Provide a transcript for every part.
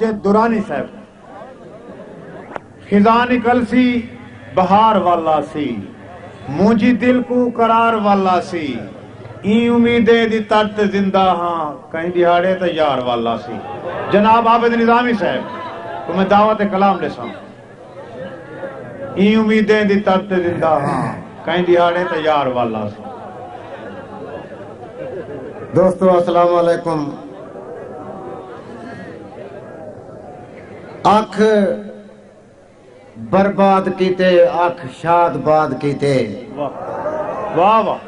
جے دورانی صاحب خزاں نکل سی بہار والا سی، مونجی دل کو قرار والا سی این امیدے دی ترت زندہ ہاں کہیں دیہاڑے تے یار والا سی۔ جناب عابد نظامی صاحب، تو میں دعوت کلام لے ساں۔ این امیدیں دی ترت زندہ ہاں کہیں دیہاڑے تے یار والا سی۔ دوستو، السلام علیکم۔ اکھ برباد کیتے اکھ شاد باد کیتے۔ واہ واہ۔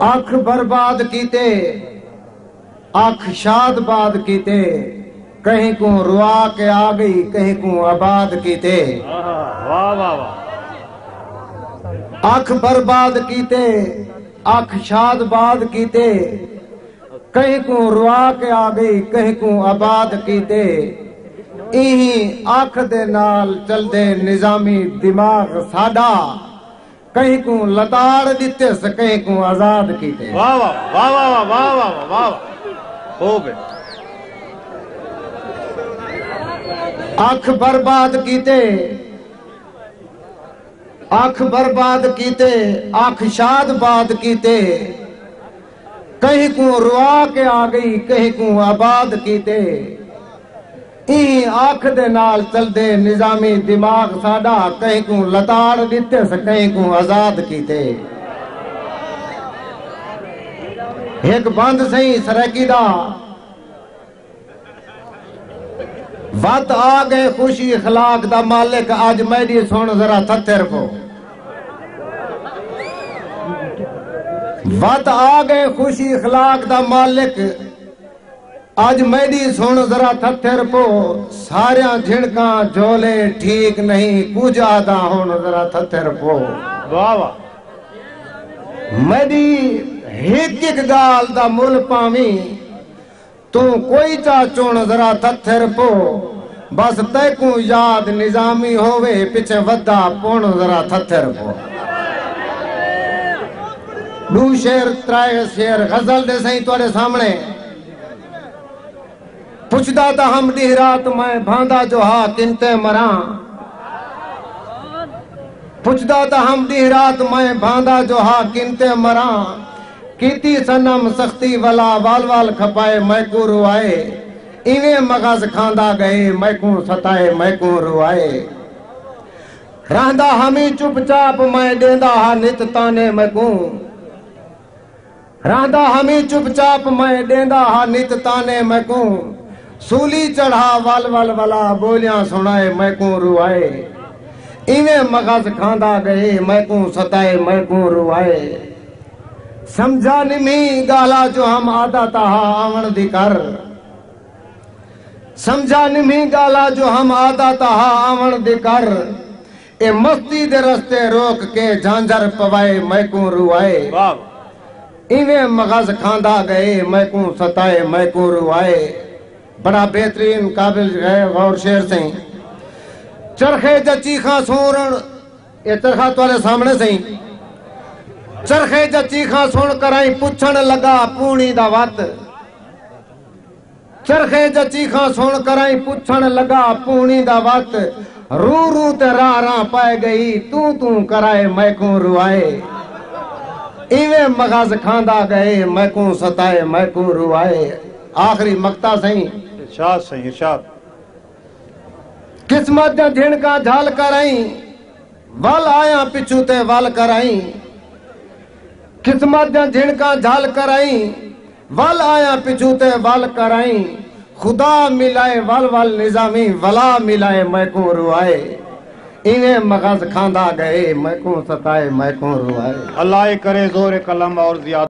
اکھ برباد کیتے اکھ شاد باد کیتے۔ کہیں کو روا کے آ گئی کہیں کو آباد کیتے۔ واہ واہ واہ۔ اکھ برباد کیتے اکھ شاد باد کیتے۔ کہیں کو روا کے آ گئی کو آباد کی نظامی دماغ اک برباد کی باد آنکھ شاد کی کہیں کو روا کے آ گئی کہیں کو آباد کیتے۔ ای آنکھ دے نال چل دے نظامی دماغ ساڈا کہیں کو لتاڑ دیتے سے کہیں کو آزاد کیتے۔ ایک بند سہی سریکی دا وقت آ گئے خوشی اخلاق دا مالک، آج میری سن، ذرا تھتر کو وقت آ گئے خوشی اخلاق دا مالک۔ آج میری سن ذرا تھتر پو۔ ساریاں جھڑکاں جھولے ٹھیک نہیں۔ کچھ آدھا ہون ذرا تھتر پو۔ واہ واہ۔ میری ہک ہک گال دا مل پاویں۔ تو کوئی چا چون ذرا تتھر پو۔ بس تے کو یاد نظامی ہووے پیچھے ودا پون ذرا تتھر پو۔ دو شیر ترائے شیر، غزل دے سہیں توڑے سامنے۔ پوچھدا تا ہم ڈی رات میں بھاندا جو ہا کنتے مراں۔ پوچھدا تا ہم ڈی رات میں بھاندا جو ہا کنتے مراں۔ کیتی سنم سختی والا وال وال کھپائے میں کو روائے۔ ایویں مغز کھاندا گئے میں کو ستائے میں کو روائے۔ رہندا ہمیں چپ چاپ، میں دیندا ہا نت تانے میں کو رہندا ہمیں چپ چاپ میں دیندا ہا نت تانے میں کو سولی چڑھا وال وال والا بولیاں سنائے میں کو روائے ایویں مغز کھاندا گئے میں کو ستائے میں کو روائے سمجھا نمی گالا جو ہم آدھا تہا آون دی کر سمجھا نمی گالا جو ہم آدھا تہا آون دی کر اے مستی دے رستے روک کے جھانجر پوائے میں کو روائے واہ ایویں مغز کھاندا گئے، میں کو ستائے، میں کو روائے۔ بڑا بہترین قابل ہے غور شیر سے چرخے جا چیخاں سورن یہ چرخا تورے سامنے سے چرخے جا چیخاں سن کرائیں پچھن لگا پونی دا وات چرخے جا چیخاں سن کرائیں پچھن لگا پونی دا وات رو رو تے راہ راہ پائے گئی تو تو کرائے، میں کو روائے۔ ایویں مغاز کھاندا گئے میں کو ستائے میں کو روائے۔ آخری مقتا سہیں ارشاد صحیح ارشاد۔ قسمت جا دھن کا جھال کرائیں ول آیا پچھو تے ول کرائیں قسمت جا دھن کا جھال کرائیں ول آیا پچھو تے ول کرائیں خدا ملائے ول ول نظامی ولا ملائے میں کو روائے۔ ایویں مغز کھاندا گئے میں کو ستائے میں کو روائے۔ اللہ کرے زور قلم اور زیادہ۔